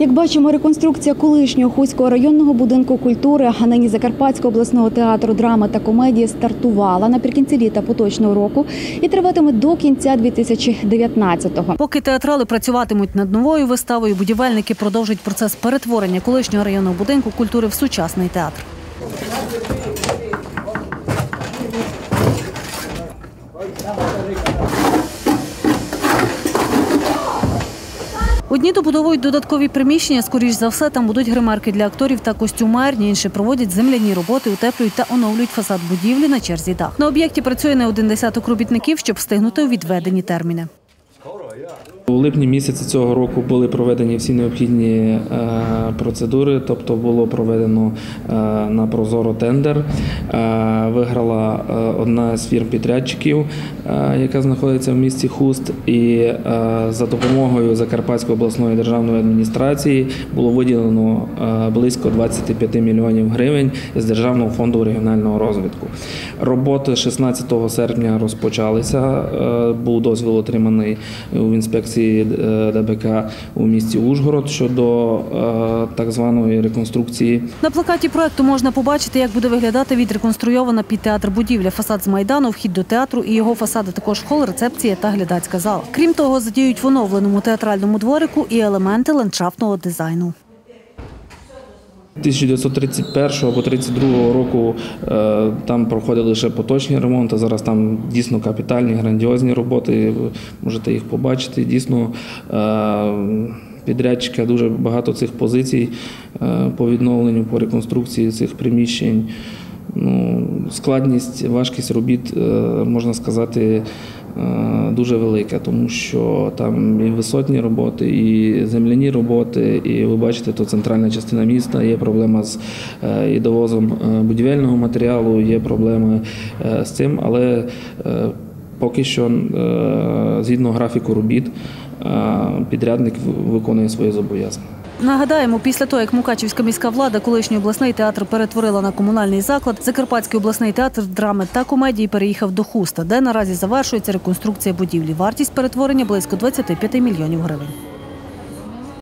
Як бачимо, реконструкція колишнього Хуського районного будинку культури, а нині Закарпатського обласного театру драми та комедії стартувала наприкінці літа поточного року і триватиме до кінця 2019-го. Поки театрали працюватимуть над новою виставою, будівельники продовжать процес перетворення колишнього районного будинку культури в сучасний театр. Одні добудовують додаткові приміщення, скоріш за все, там будуть гримерки для акторів та костюмерні. Інші проводять земляні роботи, утеплюють та оновлюють фасад будівлі на черзі дах. На об'єкті працює не один десяток робітників, щоб встигнути у відведені терміни. У липні місяці цього року були проведені всі необхідні е, процедури, тобто було проведено е, на Прозоро тендер. Е, Виграла одна з фірм підрядчиків, яка знаходиться в місті Хуст, і за допомогою Закарпатської обласної державної адміністрації було виділено близько 25 мільйонів гривень з Державного фонду регіонального розвитку. Роботи 16 серпня розпочалися. Був дозвіл отриманий у інспекції е, ДБК у місті Ужгород щодо е, так званої реконструкції На плакаті проекту можна побачити, як буде виглядати відреконструйована під театр будівля, фасад з майдану, вхід до театру і його фасади також хол, рецепція та глядацька зала. Крім того, задіють в оновленому театральному дворику і елементи ландшафтного дизайну. 1931 або 32 року е, там проходили лише поточні ремонти. Зараз там дійсно капітальні, грандіозні роботи. Можете їх побачити. Дійсно, е, підрядчика дуже багато цих позицій е, по відновленню, по реконструкції цих приміщень. Ну, складність, важкість робіт, е, можна сказати, е, дуже велика, тому що там і висотні роботи, і земляні роботи, і ви бачите, то центральна частина міста, є проблема з е, і довозом будівельного матеріалу, є проблеми з цим, але поки що, згідно графіку робіт, підрядник виконує свої зобов'язання. Нагадаємо, після того, як Мукачівська міська влада колишній обласний театр перетворила на комунальний заклад, Закарпатський обласний театр драми та комедії переїхав до Хуста, де наразі завершується реконструкція будівлі. Вартість перетворення близько 25 мільйонів гривень.